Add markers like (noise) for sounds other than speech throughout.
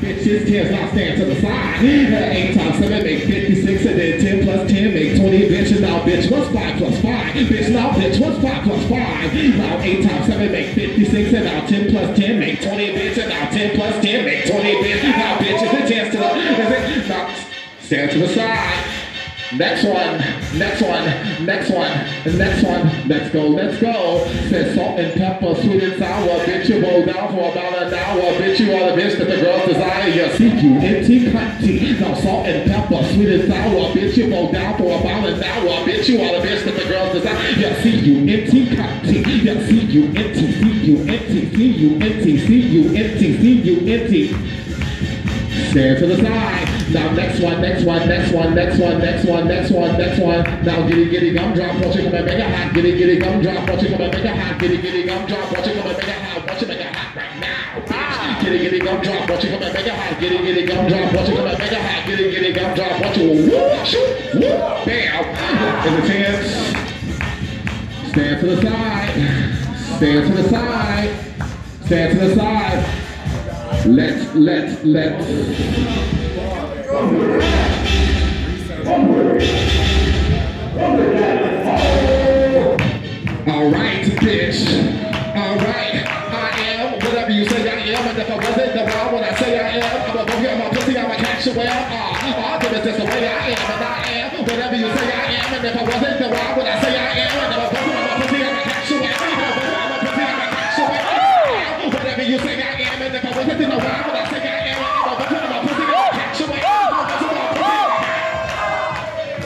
Bitches, now stand to the side. 8 times 7 make 56, and then 10 plus 10 make 20. Bitches, now bitch, what's 5 plus 5? Bitch, now bitch, what's 5 plus 5? Now 8 times 7 make 56, and now 10 plus 10 make 20. Bitch, and now 10 plus 10 make 20. Bitch, now bitch, is it 10 to the, now stand to the side. Next one, next one, next one, next one, let's go, let's go. Says salt and pepper, sweet and sour. Bitch, you roll down for about an hour. Bitch, you are the bitch that the girls desire. You C-U-N-T, cunty. Now salt and pepper, sweet and sour. Bitch, you roll down for about an hour. Bitch, you are the bitch that the girls desire. Yes, see you C-U-N-T, cunty. You C-U-N-T, C-U-N-T, C-U-N-T, C-U-N-T, C-U-N-T. Stand to the side. Now next one, next one, next one, next one, next one, next one, next one. Now giddy giddy gumdrop, watch it come and make it hot. Giddy giddy gumdrop, watch it come and make it hot. Giddy giddy gumdrop, watch it come and make it hot. Watch it make it hot right now. Ah. Giddy giddy gumdrop, watch it come and make it hot. Giddy giddy gumdrop, watch it come and make it hot. Giddy giddy gumdrop, watch it whoop, shoot, whoop, bam. In the chance. Stand to the side. Stand to the side. Stand to the side. Let's, let's, let's. All right, bitch. All right. I am whatever you say I am. And if I wasn't the wrong when I say I am, I'm a boogie, I'm a pussy, I'm a well. Ah, uh, uh, just the way I am. And I am whatever you say I am. And if I wasn't the wrong when I say I am,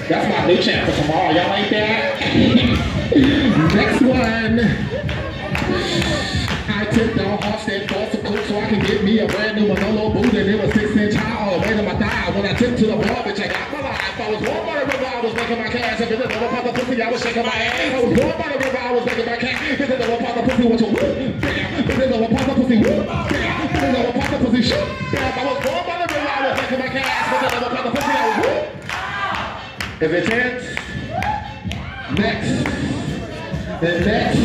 That's my new chant for tomorrow. Y'all like that? Next one. I took down Austin for some cool so I can get me a brand new Manolo boot and it was six inch high all the way to my thigh. When I took to the bar, bitch, I got my life. I was born by the river, I was making my cash. If it's another part of pussy, I was shaking my ass. I was born by the river, I was making my cash. If it's another part of pussy, what you whoop, bam. If it's another part of pussy, whoop, bam. If it's another part of pussy, shoot, bam. I was born by the river, I was making my cash. If it's another part of pussy, I was. If it's tense, next, then next,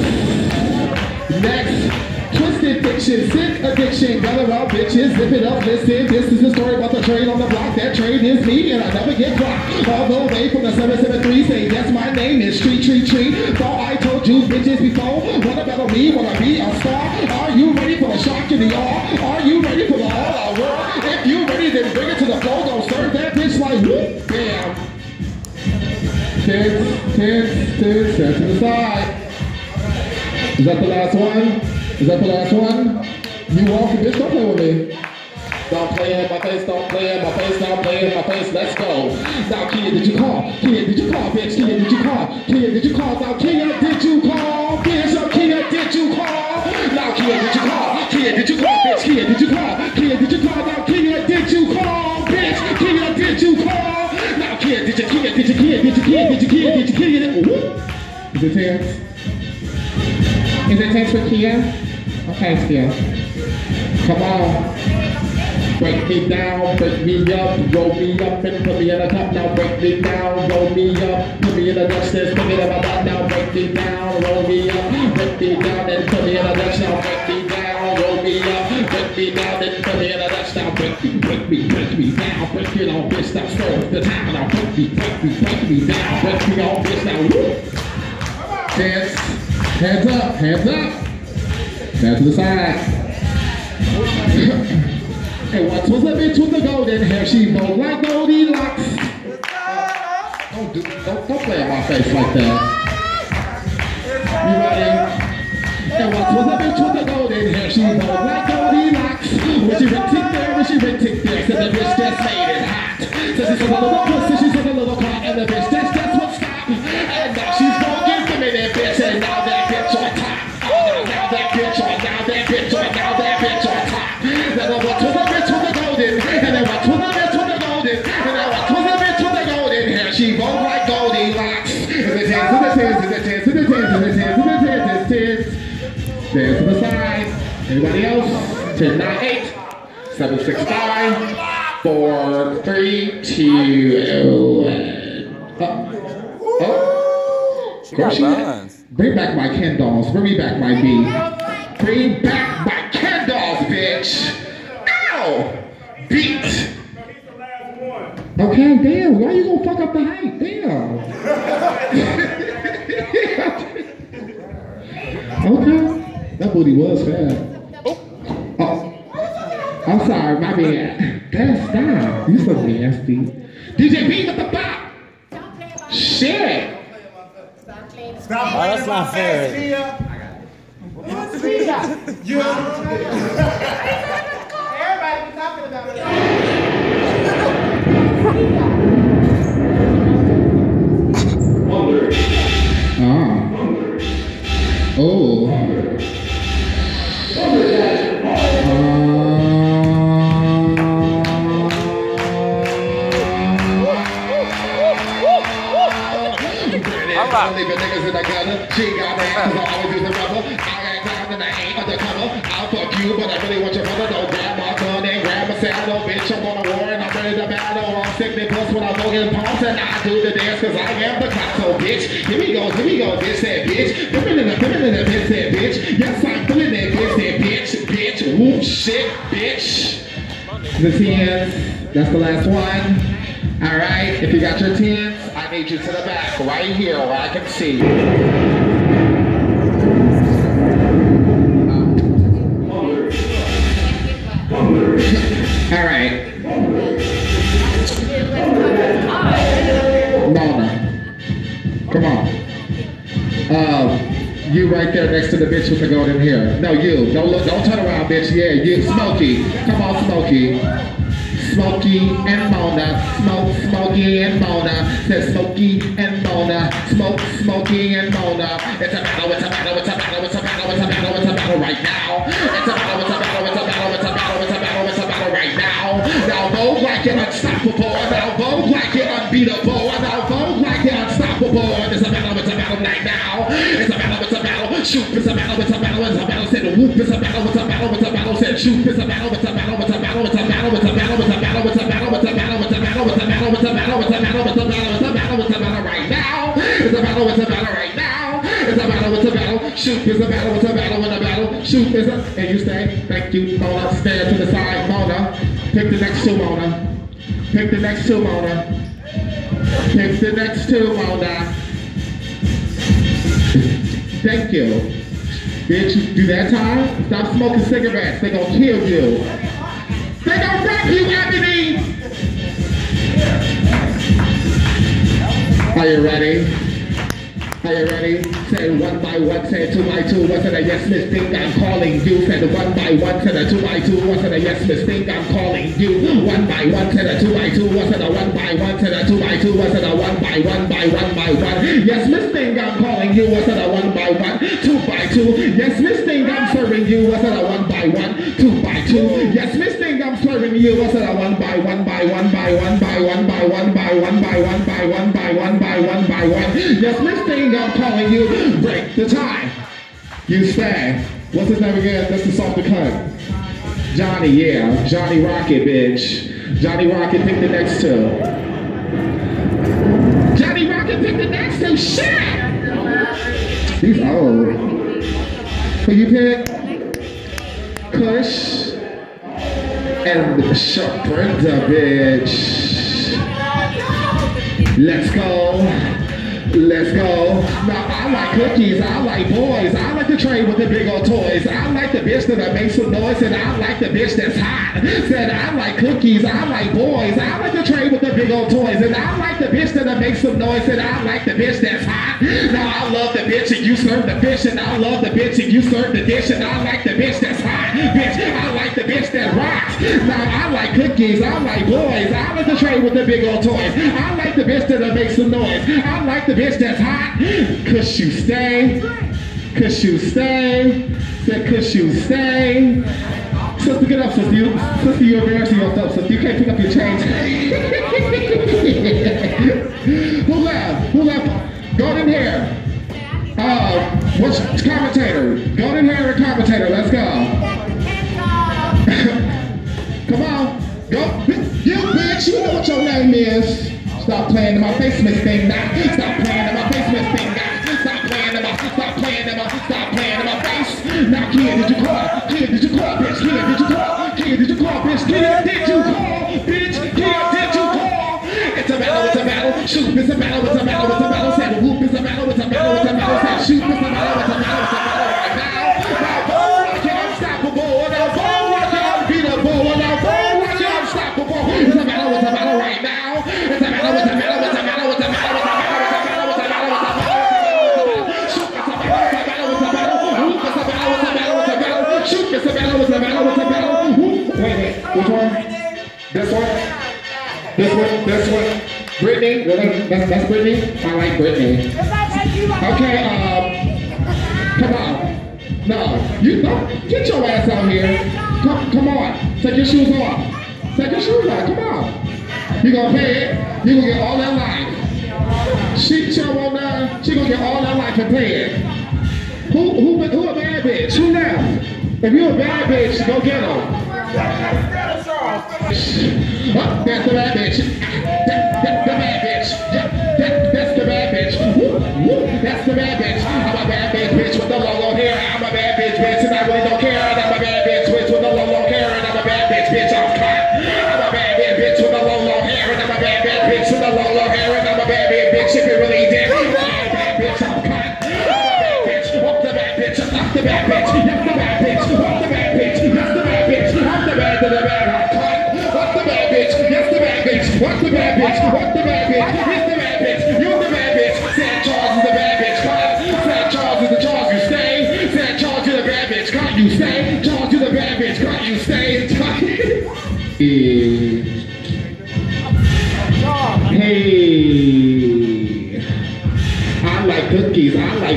next. Twisted fiction, sick addiction, got around bitches, zip it up, listen. This is the story about the train on the block. That train is me, and I never get dropped. All the way from the 773, say that's my name is Street Treat Treat. Thought I told you bitches before. Wanna battle me? Wanna be a star? Are you ready for the shock and the awe? Are you ready for the Kids, kids, kids, step to the side. Is that the last one? Is that the last one? You walk, bitch, don't play with me. Don't play in my face, don't play in my face, don't play in my face, let's go. Now, Kia, did you call? Kia, did you call, bitch? Kia, did you call? Kia, did you call? Now, Kia, did you call? Bitch, now, Kia, did you, Kia, did you, Kia, did you, Kia, did you, Kia, Is it tense? Is it tense for Kia? Okay, Kia. Come on. Break me down, break me up, roll me up and put me in a cup. Now break me down, roll me up, put me in Dutch, then put me in a butt. Now break me down, roll me up, break me down, then put me in a Dutch. Now break me down, roll me up, me down, then put me in a. Now break me, break me, break me down, break it on, bitch. Now stir the town. Now break me, break me, break me down, break me on, bitch. Now woo. Hands, hands up, hands up. Down to the side. (coughs) and once was a bitch with the golden hair, she both like Goldilocks. Don't do, don't, don't play in my face like that. You ready? And once was a bitch with the golden hair, she both like she went tick there, when she went tick there, said the bitch just made it hot. So she took a little pussy, she took a little car, and the bitch just just would stop. And now she's gonna give me that bitch, and now that bitch on top. Oh, now that bitch on, now that bitch on, now that bitch on top. Then I went to the bitch with the golden, and then went to the bitch with the golden, and I went to the bitch with the golden hair. She both like Goldilocks. Is it tens, is it tens, is it tens, is it tens, is it tens, is it tens, is it tens? Stand to the side. Anybody else? 10, 9, 8, 7, 6, 5, 4, 3, 2, 1. Uh, oh. Nice. Bring back my Ken dolls. Bring me back my B. Bring back my Ken dolls, bitch. Ow! beat. Okay, damn. Why you gonna fuck up the hype? Damn. (laughs) okay. That booty was fat. Oh. I'm sorry, my bad. That's stop. You so nasty. DJ B with the bop. Shit. Stop Oh, that's not fair. You Everybody be talking about it. (laughs) She got the ass, I always use the rubber. I got time and I ain't undercover. I'll fuck you, but I really want your brother. Don't grab my gun and grab my saddle. Bitch, I'm on a war and I'm ready to battle. I'm sick, they plus when I go in pumps and I do the dance cause I am the. So bitch, here we go, here we go, bitch, that bitch. Feeling it, feeling it, bitch, that bitch. Yes, I'm feeling it, bitch, that bitch, bitch. Whoop, shit, bitch. The tens, that's the last one. All right, if you got your tens, I need you to the back, right here where I can see you. Right, Mona, come on. Um, you right there next to the bitch with the golden hair. No, you. Don't look. Don't turn around, bitch. Yeah, you. Smokey. Come on, Smokey. Smokey and Mona, smoke, Smokey and Mona, says Smokey and Mona, smoke, Smokey and Mona. It's a battle, it's a battle, it's a battle, it's a battle, it's a battle, it's a battle right now. It's a battle, Now vogue unstoppable, now vogue like you're unbeatable, now vogue like you're unstoppable. It's a battle, it's a battle right now. It's a battle, it's a battle, shoot, it's a battle, it's a battle, it's a battle, said whoop, it's a battle, it's a battle, it's a battle, said shoot, it's a battle, it's a battle, it's a battle, it's a battle, it's a battle, it's a battle, it's a battle, it's a battle, it's a battle, it's a battle, it's a battle, it's a battle, it's a battle, it's a battle, it's a battle right now. It's a battle, it's a battle right now. It's a battle, it's a battle. Shoot, it's a battle, it's a battle, it's a battle. Shoot, it's a and you stay. Thank you, Mona. Stand to the side, Mona. Pick the next two, Mona. Pick the next two, Mona. Pick the next two, Mona. Thank you. Bitch, do that time? Stop smoking cigarettes. They gonna kill you. They gonna wreck you, Ebony! Are you ready? Are you ready? Say one by one, say two by two. What's it a yes, think I'm calling you? Say one by one, say the two by two. What's it a yes, think I'm calling you? One by one, say the two by two. What's it a one by one, say the two by two. What's it a one by one by one by one? Yes, miss think I'm calling you. What's it a one by one? Two by two. Yes, miss serving you. What's a one by one? Two by two. Yes, miss think I'm serving you. What's a one by one by one by one by one by one by one by one by one by one by one by one? Yes, miss think I'm calling you. Break the tie. You stay. What's his name again? That's the softer cut. Johnny, yeah. Johnny Rocket, bitch. Johnny Rocket, pick the next two. Johnny Rocket, pick the next two. Shit! He's old. Who you pick? Kush. And Brenda, bitch. Let's go. Let's go. Now I like cookies, I like boys, I like to trade with the big old toys. I like the bitch that makes some noise, and I like the bitch that's hot. Said I like cookies, I like boys, I like to trade with the big old toys, and I like the bitch that makes some noise, and I like the bitch that's hot. Now I love the bitch and you serve the fish, and I love the bitch and you serve the dish, and I like the bitch that's hot. I like cookies, I like boys, I like to trade with the big old toys. I like the bitch that makes some noise. I like the bitch that's hot. Cause you stay. Cause you stay. Said cause you stay. Sister, get up, sister. You, sister, you're embarrassing yourself, sister. You can't pick up your change. (laughs) Who left? Who left? Golden hair. Uh, what's commentator? Golden hair and commentator. Let's go. You bitch, you know what your name is. Stop playing in my basement thing now. Stop playing in my basement thing now. Stop playing in my, stop playing in my, stop playing in my face. Now kid, did you call? Kid, did you call? Bitch, kid, did you call? Kid, did you call? Bitch, kid, did you call? Bitch, kid, did you call? It's a battle, it's a battle. Shoot, it's a battle, it's a battle, it's a battle. it's Said whoop, it's a battle, it's a battle, it's a battle. Said shoot, it's a battle, it's a battle. This one? This one, this one. Brittany, that's, that's Brittany. I like Brittany. Okay, um, come on. No, you don't get your ass out here. Come, come on. Take your shoes off. Take your shoes off. Come on. You gonna pay it. You gonna get all that life. She chill on there. She gonna get all that life and pay it. Who, who, who a bad bitch? Who left? If you a bad bitch, go get her. That's the bad bitch. That, that, the bad bitch. That, that, that's the bad bitch. Woo, woo, that's the bad bitch. I'm a bad bitch, bitch with the long, long hair. I'm a bad bitch, bitch, and I really don't care. And I'm a bad bitch, bitch with the long, long hair. And I'm a bad bitch, bitch, I'm cut. I'm a bad bitch, bitch with the long, long hair. And I'm a bad bitch, bitch with the long, long hair. And I'm a bad bitch, bitch, if you really did. I'm a bad bitch, I'm cut. I'm a bad bitch, walk the bad bitch, I'm the bad bitch. What's the bad bitch? It's the bad bitch.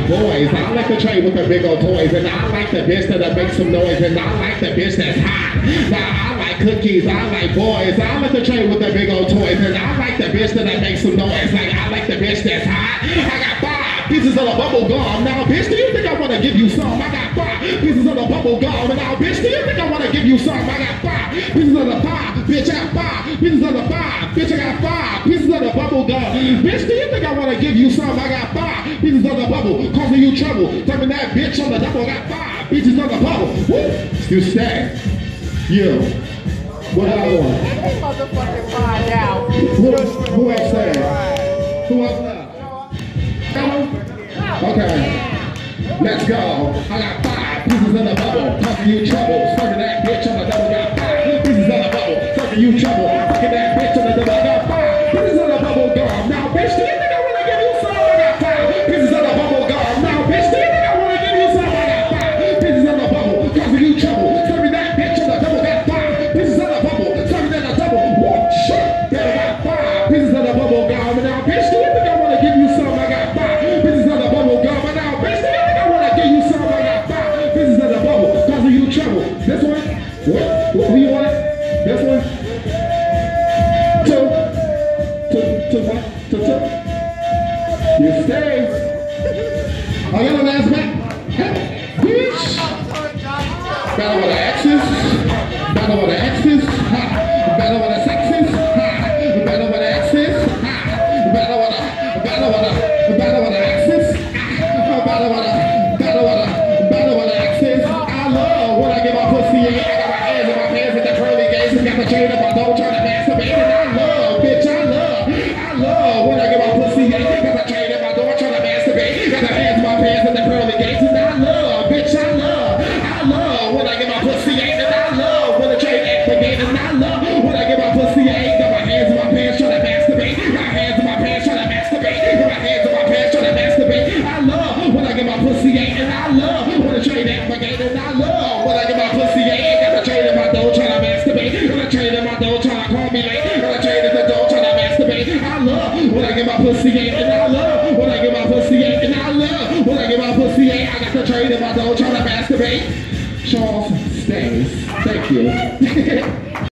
Like boys. I like to trade with the big old toys. And I like the bitch that makes some noise. And I like the bitch that's hot. Now I like cookies. I like boys. I like to trade with the big old toys. And I like the bitch that makes some noise. Like I like the bitch that's hot. I got five pieces of the bubble gum. Now, bitch, do you think I want to give you some? I got five pieces of the bubble gum. And now, bitch, do you think I want to give you some? I got five pieces of the pie. Bitch, I got five pieces of the pie. Bitch, I got five pieces of the bubble gum. Bitch, do you think I want to give you some? I got five pieces of the bubble, causing you trouble. Tell that bitch on the double I got five pieces of the bubble. Woo! Still stack. Yeah. What other one? Motherfucking find out. Who, who else said? Who else left? Okay. Let's go. I got five of the bubble, you trouble. Serving that bitch on the double got five pieces of the bubble, serving you trouble. What?